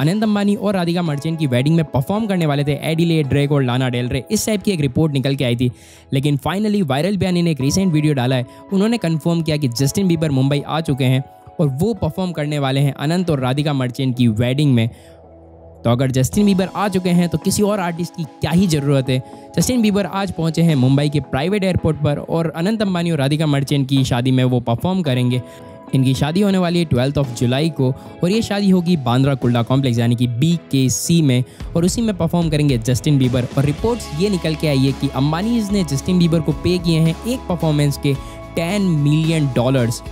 अनंत अंबानी और राधिका मर्चेंट की वेडिंग में परफॉर्म करने वाले थे एडिले ड्रेक और लाना डेल रे इस टाइप की एक रिपोर्ट निकल के आई थी। लेकिन फाइनली वायरल बयानी ने एक रिसेंट वीडियो डाला है। उन्होंने कन्फर्म किया कि जस्टिन बीबर मुंबई आ चुके हैं और वो परफॉर्म करने वाले हैं अनंत और राधिका मर्चेंट की वेडिंग में। तो अगर जस्टिन बीबर आ चुके हैं तो किसी और आर्टिस्ट की क्या ही ज़रूरत है? जस्टिन बीबर आज पहुँचे हैं मुंबई के प्राइवेट एयरपोर्ट पर और अनंत अंबानी और राधिका मर्चेंट की शादी में वो परफॉर्म करेंगे। इनकी शादी होने वाली है ट्वेल्थ ऑफ़ जुलाई को, और ये शादी होगी बांद्रा कुल्ला कॉम्प्लेक्स, यानी कि बी के सी में, और उसी में परफॉर्म करेंगे जस्टिन बीबर और रिपोर्ट्स ये निकल के आई है कि अम्बानीज ने जस्टिन बीबर को पे किए हैं एक परफॉर्मेंस के टेन मिलियन डॉलर्स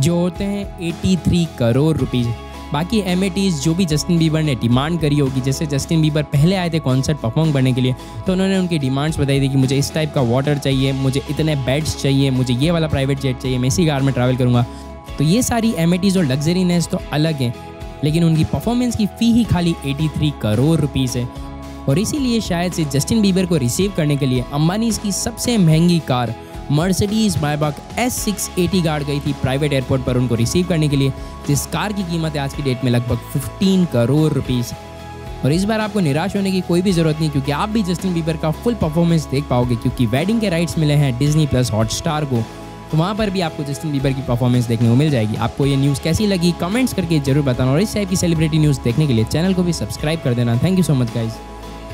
जो होते हैं एटी थ्री करोड़ रुपीज़ बाकी एम जो भी जस्टिन बीबर ने डिमांड करी होगी, जैसे जस्टिन बीबर पहले आए थे कॉन्सर्ट परफॉर्म करने के लिए तो उन्होंने उनकी डिमांड्स बताई थी कि मुझे इस टाइप का वाटर चाहिए, मुझे इतने बेड्स चाहिए, मुझे ये वाला प्राइवेट जेट चाहिए, मैं इसी कार में ट्रैवल करूँगा। तो ये सारी एम और लग्जरीनेस तो अलग हैं, लेकिन उनकी परफॉर्मेंस की फ़ी ही खाली 83 करोड़ रुपीज़ है। और इसीलिए शायद से जस्टिन बीबर को रिसीव करने के लिए अम्बानी की सबसे महँगी car Mercedes Maybach S six eighty guard गई थी प्राइवेट एयरपोर्ट पर उनको रिसीव करने के लिए। जिस कार की कीमत है आज की डेट में लगभग 15 करोड़ रुपीज़ और इस बार आपको निराश होने की कोई भी ज़रूरत नहीं, क्योंकि आप भी जस्टिन बीबर का फुल परफॉर्मेंस देख पाओगे, क्योंकि वेडिंग के राइट्स मिले हैं डिजनी प्लस हॉटस्टार को। तो वहाँ पर भी आपको जस्टिन बीबर की परफॉर्मेंस देखने को मिल जाएगी। आपको ये न्यूज़ कैसी लगी कमेंट्स करके ज़रूर बताना और इस टाइप की सेलिब्रिटी न्यूज़ देखने के लिए चैनल को भी सब्सक्राइब कर देना। Thank you so much guys